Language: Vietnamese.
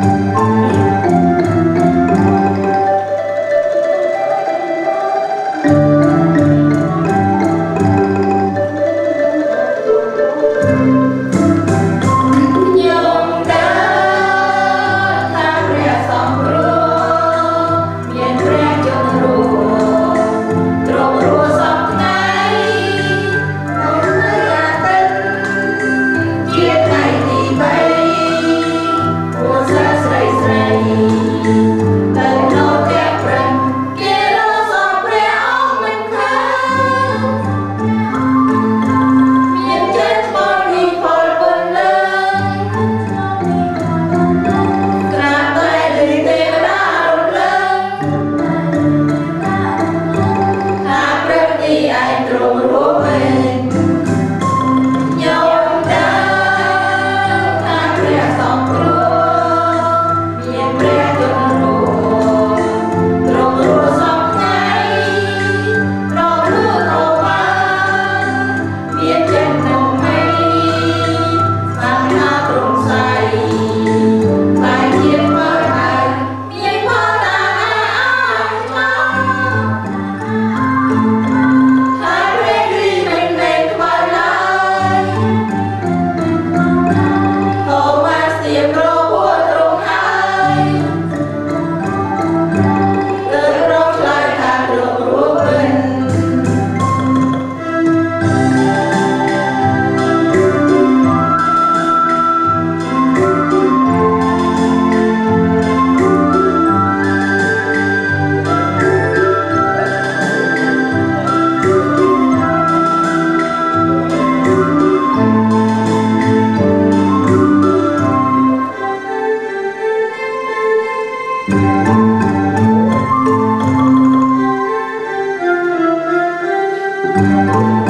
Música Thank you.